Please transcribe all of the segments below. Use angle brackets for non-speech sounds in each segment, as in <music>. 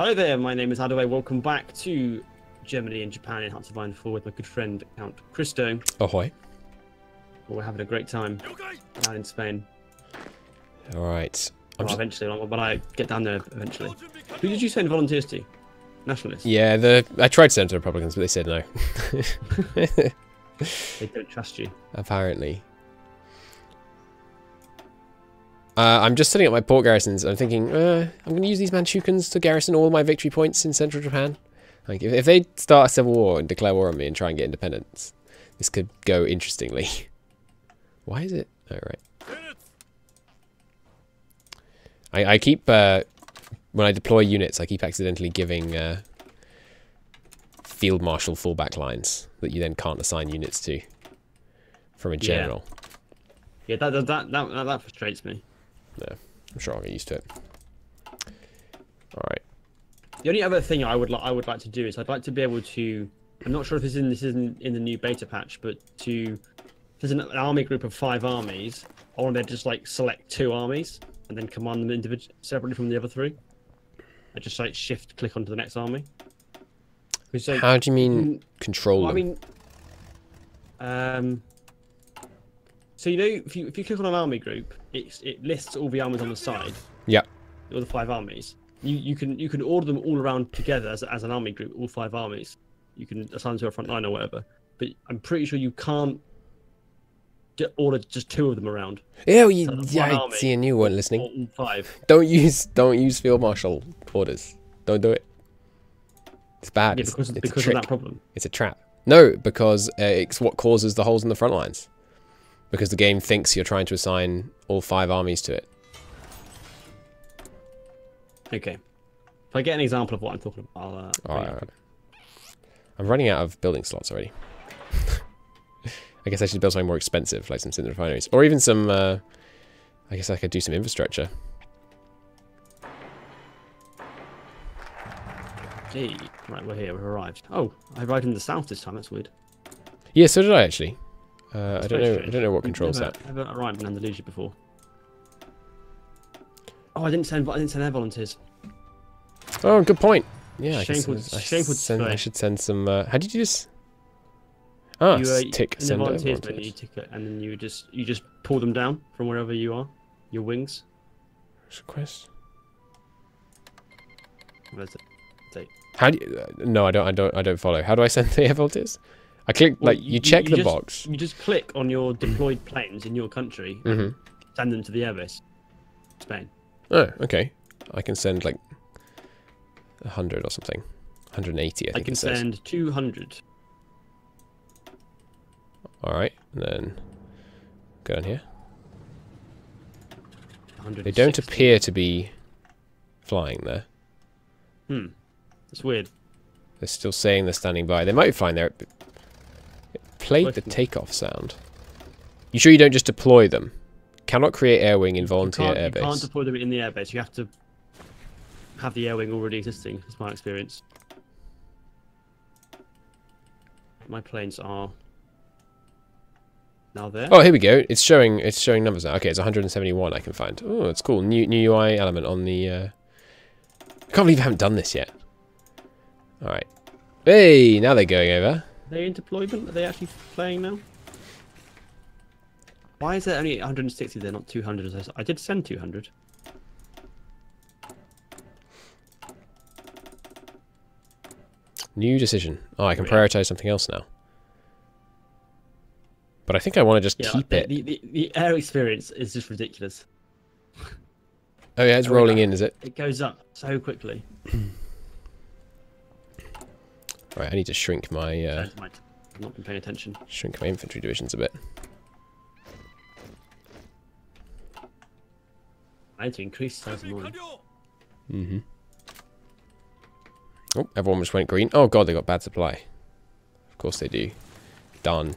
Hello there, my name is Addaway. Welcome back to Germany and Japan in Hearts of Iron 4 with my good friend Count Cristo. Ahoy. Well, we're having a great time down in Spain. All right. Well, just, eventually, when I get down there eventually. Who did you send volunteers to? Nationalists? yeah, the I tried to send to Republicans, but they said no. <laughs> They don't trust you. Apparently. Uh, I'm just setting up my port garrisons. I'm thinking, uh, I'm going to use these Manchukans to garrison all my victory points in central Japan. Like, if, if they start a civil war and declare war on me and try and get independence, this could go interestingly. <laughs> Why is it? Oh, right. I, I keep, uh, when I deploy units, I keep accidentally giving uh, field marshal fallback lines that you then can't assign units to from a general. Yeah, that that that that, that, that frustrates me. No, I'm sure I'll get used to it. All right. The only other thing I would like I would like to do is I'd like to be able to. I'm not sure if this is in this isn't in the new beta patch, but to there's an, an army group of five armies, I want to just like select two armies and then command them individually separately from the other three. I just like shift click onto the next army. like, How do you mean mm, control well, I mean, um, so you know if you if you click on an army group, it it lists all the armies on the side yeah. all the five armies. You you can you can order them all around together as, as an army group, all five armies. You can assign them to a front line or whatever. But I'm pretty sure you can't order just two of them around. Yeah, well, you, So one yeah, army- see, and you weren't listening. five. Don't use, don't use field marshal orders. Don't do it. It's bad. Yeah, It's- because it's, a because of trick. that problem. It's a trap. No, because uh, it's what causes the holes in the front lines. Because the game thinks you're trying to assign all five armies to it. Okay. If I get an example of what I'm talking about, I'll. Uh, All right, all right. I'm running out of building slots already. <laughs> I guess I should build something more expensive, like some synth refineries, or even some. Uh, I guess I could do some infrastructure. Gee. Right, we're here. We've arrived. Oh, I arrived in the south this time. That's weird. Yeah, so did I actually. Uh, I don't know. I don't know what controls never, that. Never arrived in Andalusia before. Oh, I didn't send. I didn't send air volunteers. Oh, good point. Yeah, Shameful- I, I shameful send, I should send some. Uh, how did you just? Ah, you, uh, tick in the send volunteers volunteers. you tick it, and then you just you just pull them down from wherever you are, your wings. Request. Where's it? How do you, uh, no, I don't. I don't. I don't follow. How do I send the air <laughs> volunteers? I click Well, like you, check the just, box. You just click on your deployed planes in your country, hmm send them to the airbase. Spain. Oh, okay. I can send like a hundred or something. 180, I I can it says. send 200. All right, and then go down here. They don't appear to be flying there. Hmm. that's weird. They're still saying they're standing by. They might be flying there. It played the takeoff sound. You sure you don't just deploy them? Cannot create air wing in volunteer can't, you can't deploy them in the airbase. You have to have the air wing already existing. That's my experience. My planes are now there. Oh, here we go. It's showing. It's showing numbers now. Okay, it's 171. I can find. Oh, it's cool. New new UI element on the. Uh... I can't believe I haven't done this yet. All right. Hey, now they're going over. Are they in deployment? Are they actually playing now? Why is there only 160 there, not 200? As I, s- I did send 200. New decision. Oh, I can yeah. prioritize something else now. But I think I want to just Yeah, keep the, it. The, the, the air experience is just ridiculous. Oh yeah, it's Oh, rolling yeah. in, is it? It goes up so quickly. <clears throat> Right, I need to shrink my uh, I've not been paying attention. shrink my infantry divisions a bit. I need to increase the size of mine. Mm-hmm. Oh, everyone just went green. Oh god, they got bad supply. Of course they do. Done.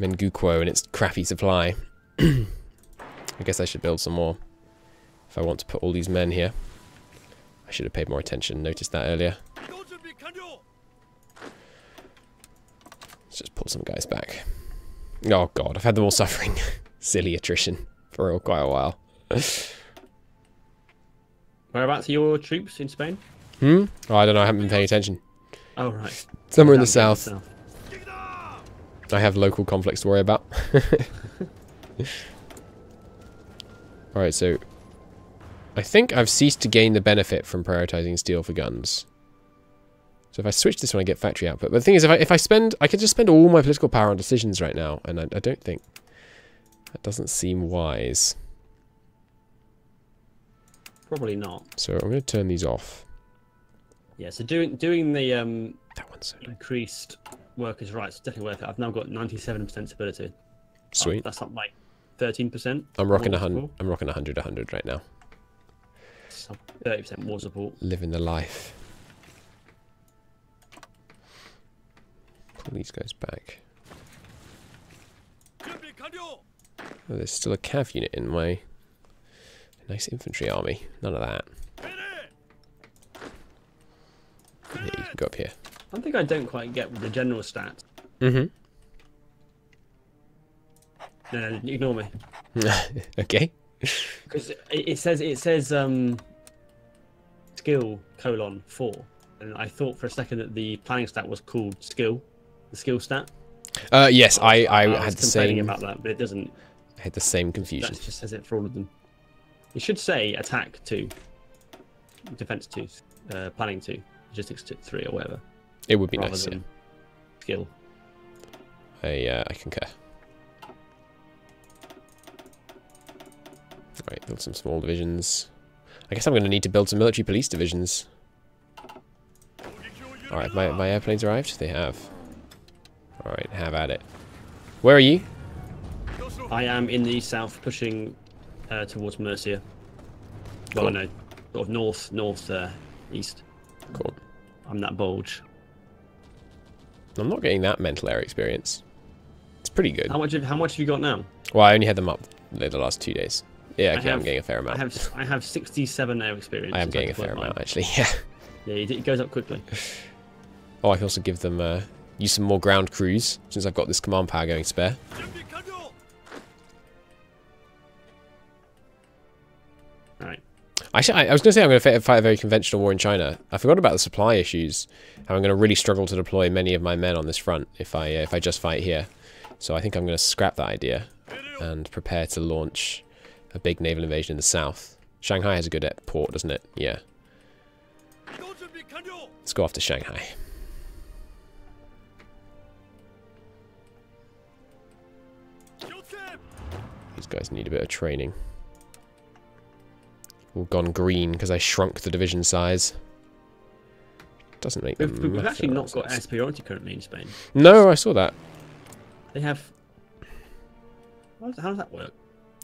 Menguquo and its crappy supply. <clears throat> I guess I should build some more. If I want to put all these men here. I should have paid more attention, noticed that earlier. Let's just pull some guys back. Oh god, I've had them all <laughs> suffering. Silly attrition for quite a while. Whereabouts are your troops in Spain? Hmm? Oh, I don't know. I haven't been paying attention. Oh right. Somewhere in the Down south. I have local conflicts to worry about. <laughs> Alright, so... I think I've ceased to gain the benefit from prioritizing steel for guns. So if I switch this one, I get factory output. But the thing is, if I, if I spend... I could just spend all my political power on decisions right now, and I, I don't think... That doesn't seem wise. Probably not. So I'm going to turn these off. Yeah. So doing doing the um That one's so increased workers' rights is definitely worth it. I've now got 97% stability. sweet. That's up like 13%. I'm rocking a hundred. I'm rocking a hundred, hundred right now. 30% more support. Living the life. Pull these guys back. Oh, there's still a cav unit in my nice infantry army. None of that. Yeah, you can go up here. One thing I don't quite get with the general stats. Mm-hmm. No, no, ignore me. <laughs> okay. Because it, it says it says um skill colon four, and I thought for a second that the planning stat was called skill, the skill stat. Uh, yes, I, I, was had the complaining same. about that, but it doesn't. I had the same confusion. That just says it for all of them. It should say attack two, defense two, uh, planning two, logistics two, three, or whatever, It would be rather nice. Yeah. than skill. I uh, I concur. Right, build some small divisions. I guess I'm going to need to build some military police divisions. Alright, my, my airplanes arrived? They have. Alright, have at it. Where are you? I am in the south, pushing uh, towards Murcia. Well, Cool. no, sort of north, north, uh, east. Cool. I'm that bulge. I'm not getting that mental air experience. It's pretty good. How much? Have, how much have you got now? Well, I only had them up the the last two days. Yeah, I okay, I'm getting a fair amount. I have I have 67 air experience. I am getting a fair amount, actually, <laughs> yeah. Yeah, it it goes up quickly. Oh, I can also give them, uh, use some more ground crews, since I've got this command power going spare. Right. Actually, I, I was going to say I'm going to fight a very conventional war in China. I forgot about the supply issues. How I'm going to really struggle to deploy many of my men on this front if I uh, if I just fight here. So I think I'm going to scrap that idea and prepare to launch a big naval invasion in the south. Shanghai has a good port, doesn't it? Yeah. Let's go after Shanghai. These guys need a bit of training. All gone green because I shrunk the division size. Doesn't make We've, them we've actually not got air superiority currently in Spain. No, I saw that. They have. How does, how does that work?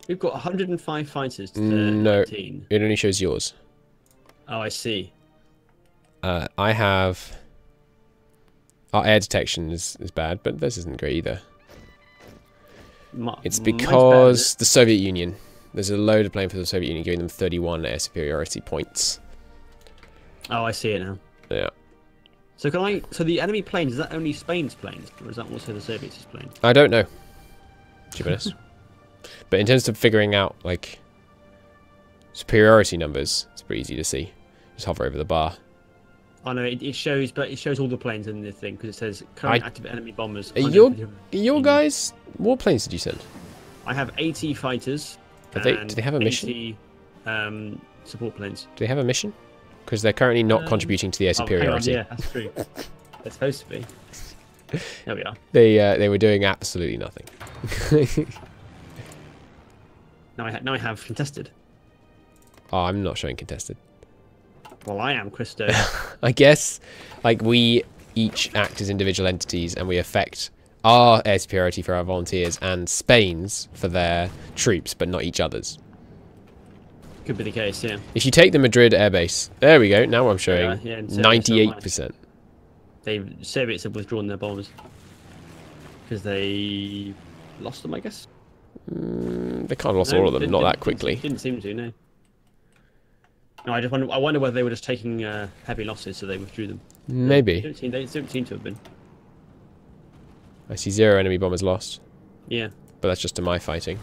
We've got 105 fighters to no. 19. It only shows yours. Oh, I see. Uh, I have. Our air detection is, is bad, but this isn't great either. It's because the Soviet Union. There's a load of playing for the Soviet Union, giving them 31 air superiority points. Oh, I see it now. Yeah. So can I? So the enemy planes is that only Spain's planes, or is that also the Soviets' planes? I don't know. To <laughs> but in terms of figuring out, like, superiority numbers, it's pretty easy to see. Just hover over the bar. Oh know it, it shows, but it shows all the planes in the thing because it says current I- active enemy bombers. Your, your guys, what planes did you send? I have 80 fighters. They- do they have a mission? 80, um, support planes. Do they have a mission? Because they're currently not Um, contributing to the air Oh, on, superiority. yeah, that's true. They're supposed to be. <laughs> There we are. They uh, they were doing absolutely nothing. <laughs> Now I, ha- now I have contested. oh, I'm not showing contested. Well, I am Cristo. <laughs> I guess, like we each act as individual entities, and we affect our air superiority for our volunteers and Spain's for their troops, but not each other's. Could be the case, yeah. If you take the Madrid airbase, there we go. Now I'm showing Yeah, yeah, and so- so am I. ninety-eight percent. They Soviets have withdrawn their bombers because they lost them, I guess. Mm, they can't have lost No, all of them, didn't- that quickly. Didn't seem to, no. No, I just wonder. I wonder whether they were just taking uh, heavy losses, so they withdrew them. They Maybe. don't seem, they don't seem to have been. I see zero enemy bombers lost, Yeah. but that's just to my fighting.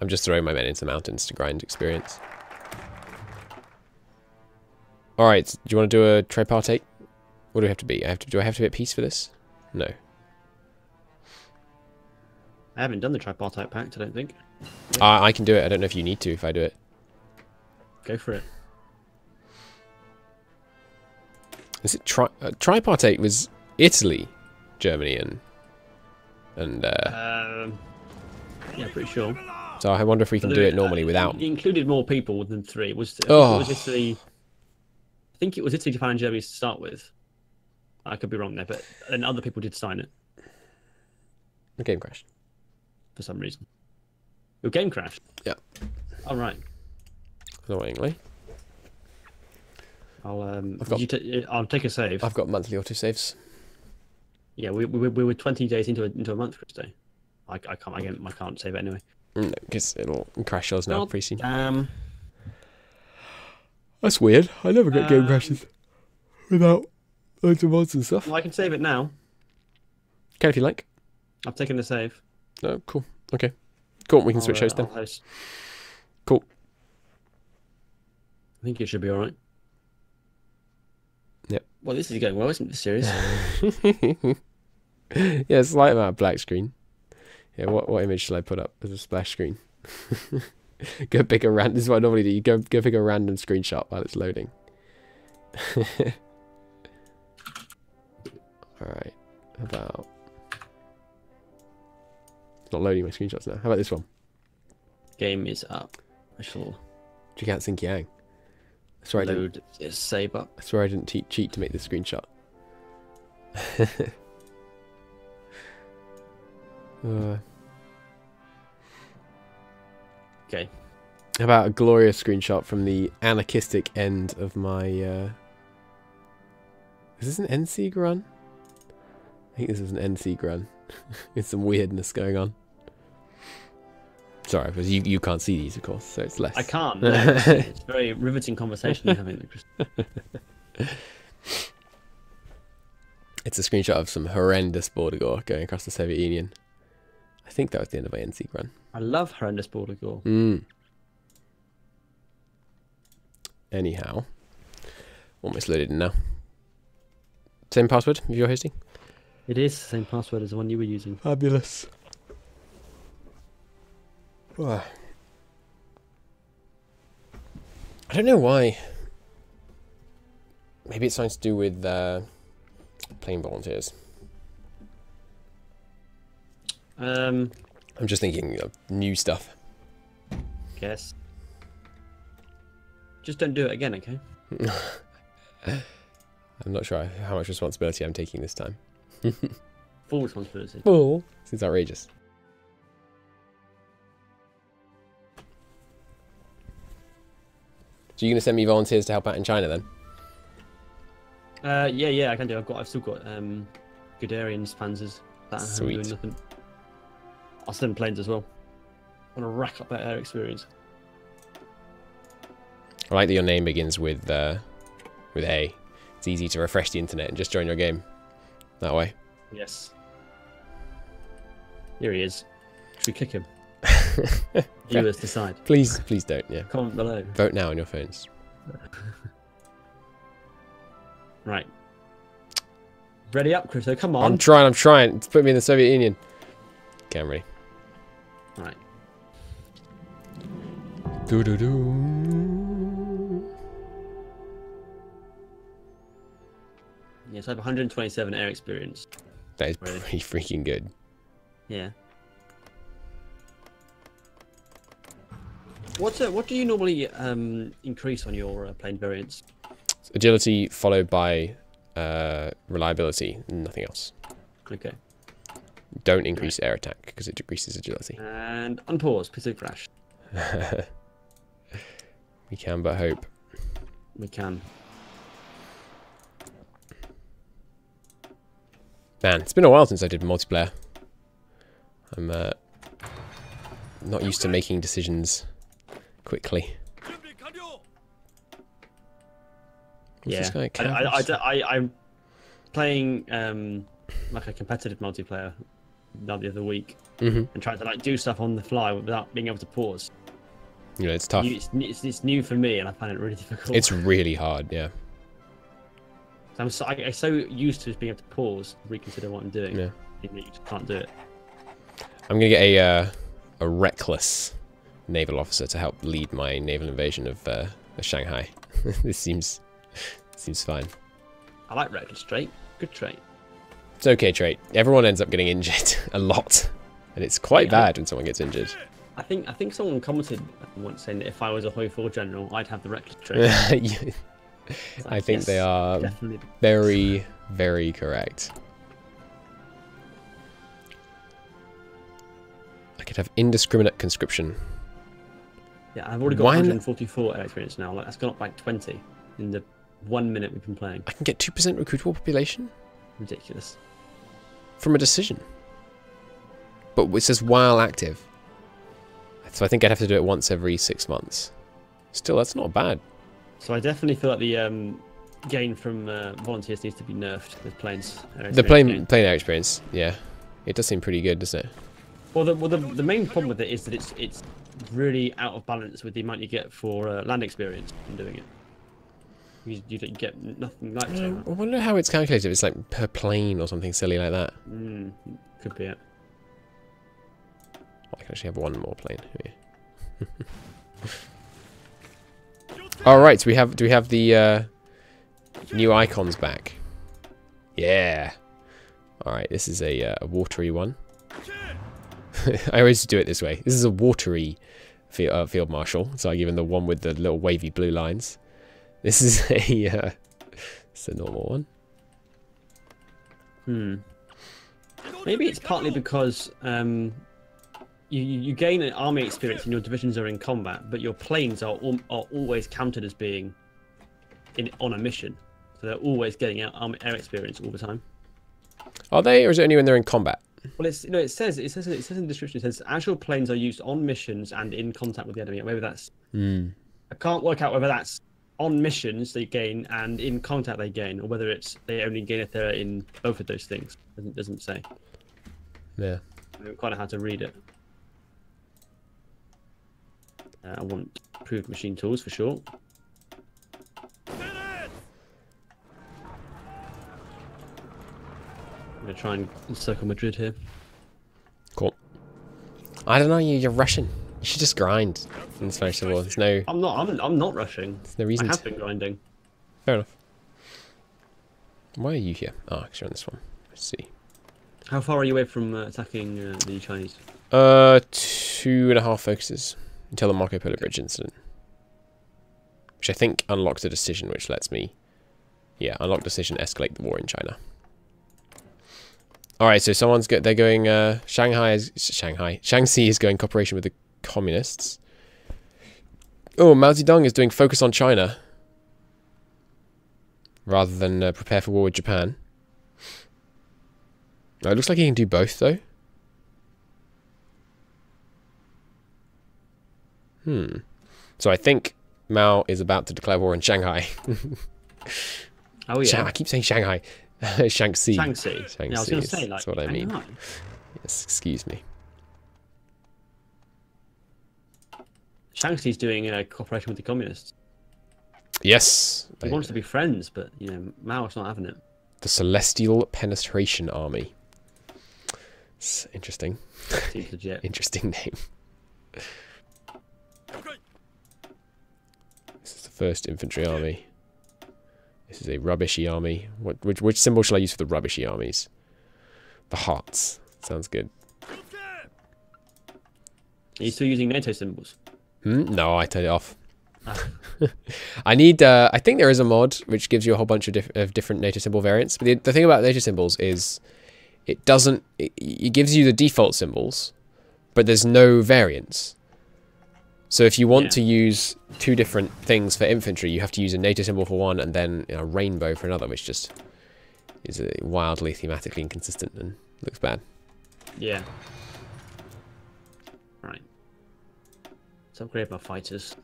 I'm just throwing my men into the mountains to grind experience. All right, do you want to do a tripartite? What do we have to be? I have to. Do I have to be at peace for this? No. I haven't done the tripartite pact, I don't think. I I can do it. I don't know if you need to if I do it. Go for it. Is it tri uh, tripartite was Italy, Germany, and and uh, Um, yeah, pretty sure. so I wonder if we can do it normally without. It included more people than three. It was, Oh. it was Italy. I think it was Italy, Japan, and Germany to start with. I could be wrong there, but then other people did sign it The game crashed. for some reason. Your game crashed. Yeah. All right. Annoyingly, I'll um. I've got- you ta- I'll take a save. I've got monthly auto saves. Yeah, we, we we were twenty days into a, into a month, Cristo. I, I can't I can't I can't save it anyway. No, because it'll crash yours now soon. Um. That's weird. I never get game crashes without loads of mods and stuff. Well, I can save it now. Can if you like. I've taken the save. No, cool. Okay, cool. We can I'll, switch hosts then. Host. Cool. I think it should be all right. Yep. Well, this is going well, isn't it? Serious. <laughs> yeah, slight amount of black screen. Yeah, what what image shall I put up as a splash screen? <laughs> go pick a random. This is what I normally do. You go go pick a random screenshot while it's loading. <laughs> All right. About? It's not loading my screenshots now. How about this one? Game is up. I shall Check out Sinkiang. I swear I didn't. load save up. I swear I didn't cheat to make this screenshot. <laughs> uh, Okay. how about a glorious screenshot from the anarchistic end of my. Uh... Is this an NC run? I think this is an NC run. <laughs> With some weirdness going on. Sorry, because you, you can't see these, of course, so it's less. I can't. <laughs> no, it's, very riveting conversation you're having. <laughs> It's a screenshot of some horrendous border gore going across the Soviet Union. I think that was the end of my NC run. I love horrendous border gore. Mm. Anyhow, almost loaded in now. Same password if you're hosting. It is the same password as the one you were using. Fabulous. I don't know why. Maybe it's something to do with uh, playing volunteers. Um, I'm just thinking of new stuff. guess. Just don't do it again, okay? <laughs> I'm not sure how much responsibility I'm taking this time. <laughs> Full responsibility. Oh, it's outrageous. So you're gonna send me volunteers to help out in China then? Uh, yeah, yeah, I can do. I've got. I've still got um, Guderian's panzers that are Sweet. doing nothing. I'll send planes as well. I want to rack up that air experience. I like that your name begins with uh, with A. It's easy to refresh the internet and just join your game that way. Yes. Here he is. Should we kick him? <laughs> Viewers decide. Please, please don't. Yeah, Comment below. vote now on your phones. <laughs> Right. Ready up, Cristo. Oh, come on. I'm trying. I'm trying. It's put me in the Soviet Union. Okay, I'm ready. Right. Do do do. Yes, I have 127 air experience. That is Ready. pretty freaking good. Yeah. What's uh, what do you normally um, increase on your uh, plane variants? Agility followed by uh, reliability. Nothing else. Okay. Don't increase air attack because it decreases agility. And unpause, pistol crash. <laughs> we can but hope. We can. Man, it's been a while since I did multiplayer. I'm uh, not used to making decisions quickly. What's yeah. I, I, I, I, I'm playing um, like a competitive multiplayer the other week hmm and trying to like do stuff on the fly without being able to pause. You know, it's tough. It's, it's, it's new for me, and I find it really <laughs> difficult. It's really hard, yeah. I'm so, I, I'm so used to just being able to pause, reconsider what I'm doing. Yeah. You you just can't do it. I'm gonna get a uh, a reckless naval officer to help lead my naval invasion of, uh, of Shanghai. <laughs> this seems seems fine. I like reckless trait. Good trait. It's okay trait. Everyone ends up getting injured <laughs> a lot, and it's quite Yeah. bad when someone gets injured. I think I think someone commented once saying that if I was a Hoi 4 general, I'd have the reckless <laughs> trait. I think they are definitely. very very correct. I could have indiscriminate conscription. Yeah, I've already got Why 144 air experience now. Like that's gone up by 20 in the one minute we've been playing. I can get two percent recruitable population. Ridiculous. from a decision. But it says while active. So I think I'd have to do it once every six months. Still, that's not bad. So I definitely feel like the um, gain from uh, volunteers needs to be nerfed with planes. The plane plane air experience, yeah. It does seem pretty good, doesn't it? Well, the, well the, the main problem with it is that it's it's really out of balance with the amount you get for uh, land experience from doing it. You, you don't get nothing like that. I wonder how it's calculated. It's like per plane or something silly like that. Mm, could be it. I can actually have one more plane. <laughs> All right, so we have do we have the uh, new icons back? Yeah. All right, this is a, uh, a watery one. <laughs> I always do it this way. This is a watery field, uh, field marshal, so I give him the one with the little wavy blue lines. This is <laughs> a uh, it's a normal one. Hmm. Maybe it's partly because um, you, you gain an army experience and your divisions are in combat, but your planes are al- are always counted as being in on a mission, so they're always getting out army air experience all the time. Are they, or is it only when they're in combat? Well, it's you know it says it says it says in the description it says actual planes are used on missions and in contact with the enemy. Maybe that's Hmm. I can't work out whether that's on missions they gain and in contact they gain, or whether it's they only gain if they're in both of those things. Doesn't doesn't say. Yeah. I don't quite know how to read it. Uh, I want improved machine tools for sure. I'm gonna try and encircle Madrid here. Cool. I don't know. You, you're rushing. You should just grind in Spanish Civil War. There's no, I'm not. I'm. I'm not rushing. there's no I have To. been grinding. Fair enough. Why are you here? Oh, because you're on this one. Let's see. How far are you away from uh, attacking uh, the Chinese? Uh, two and a half focuses until the Marco Polo Bridge incident, which I think unlocks a decision, which lets me, yeah, unlock decision, escalate the war in China. All right, so someone's go- they're going. Uh, Shanghai is Shanghai. Shaanxi is going cooperation with the communists. Oh, Mao Zedong is doing focus on China rather than uh, prepare for war with Japan. It looks like he can do both though. Hmm. So I think Mao is about to declare war on Shanghai. <laughs> Oh yeah, Shang- I keep saying Shanghai. <laughs> Shaanxi. Shaanxi. Yeah, I was Shaanxi gonna say like. that's what I mean. on. Yes, excuse me. Shaanxi's doing uh, cooperation with the communists. Yes. He wants to be friends, but you know Mao's not having it. The Celestial Penetration Army. It's interesting. Seems legit. <laughs> Interesting name. This is the first infantry army. This is a rubbishy army. What which which symbol shall I use for the rubbishy armies? The hearts. Sounds good. Are you still using NATO symbols? Hmm? No, I turned it off. Ah. <laughs> I need. Uh, I think there is a mod which gives you a whole bunch of, diff- of different NATO symbol variants. But the, the thing about NATO symbols is, it doesn't. It, it gives you the default symbols, but there's no variants. So if you want Yeah. to use two different things for infantry, you have to use a NATO symbol for one and then a rainbow for another, which just is wildly thematically inconsistent and looks bad. Yeah. Right. Let's upgrade my fighters.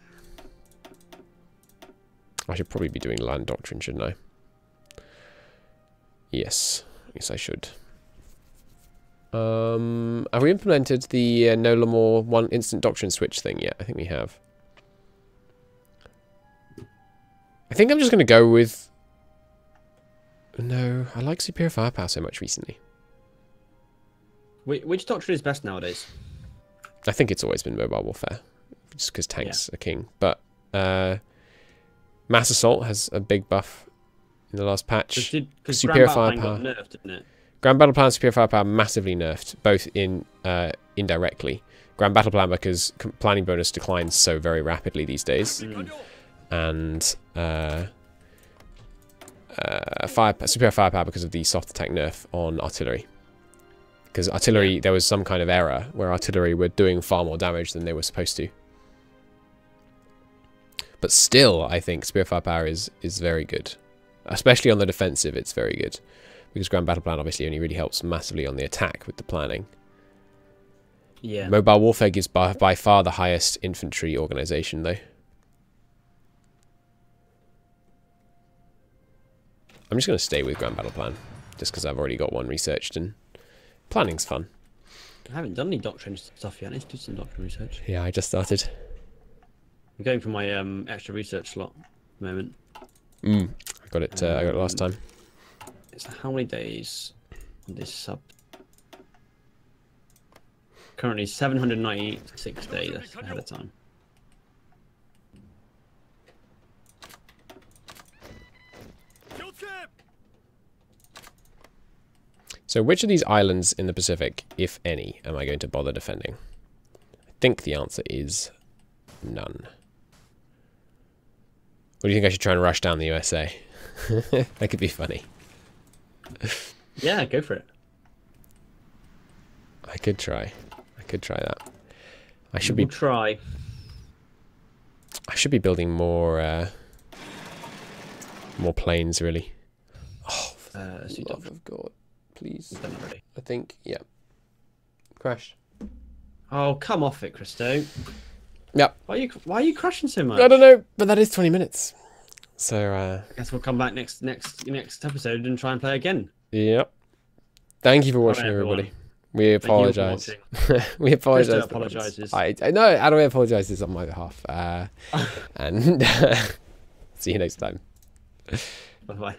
I should probably be doing land doctrine, shouldn't I? Yes, yes I should. Um, have we implemented the uh, no more one instant doctrine switch thing yet? I think we have. I think I'm just going to go with... No, I like superior firepower so much recently. Which, which doctrine is best nowadays? I think it's always been mobile warfare, just because tanks yeah. are king. But uh, mass assault has a big buff in the last patch. Did, superior firepower. Nerfed, didn't it? Grand Battle Plan Superior Firepower massively nerfed, both in uh, indirectly. Grand Battle Plan because planning bonus declines so very rapidly these days. Mm. And uh, uh, fire, Superior Firepower because of the soft attack nerf on artillery. Because artillery, yeah. there was some kind of error where artillery were doing far more damage than they were supposed to. But still, I think Superior Firepower is, is very good. Especially on the defensive, it's very good because Grand Battle Plan obviously only really helps massively on the attack with the planning. Yeah. Mobile Warfare gives by, by far the highest infantry organization, though. I'm just going to stay with Grand Battle Plan, just because I've already got one researched, and planning's fun. I haven't done any doctrine stuff yet. Let's do some doctrine research. Yeah, I just started. I'm going for my um, extra research slot moment. Mm, I got it. Uh, I got it last um, time. So how many days on this sub? Currently 796 days ahead of time. So which of these islands in the Pacific, if any, am I going to bother defending? I think the answer is none. What do you think I should try and rush down the USA? <laughs> that could be funny. Yeah, go for it. I could try. I could try that. I should we'll be try. I should be building more uh, more planes, really. Oh, uh, love of God, please. I think, yeah. Crashed. Oh, come off it, Cristo. Yep. Why are you Why are you crashing so much? I don't know, but that is twenty minutes. So uh, I guess we'll come back next next next episode and try and play again. Yep. Thank you for watching, right, everybody. <laughs> We apologize. we apologize. Apologizes. I, I know Addaway apologizes on my behalf. Uh, <laughs> and <laughs> see you next time. Bye bye.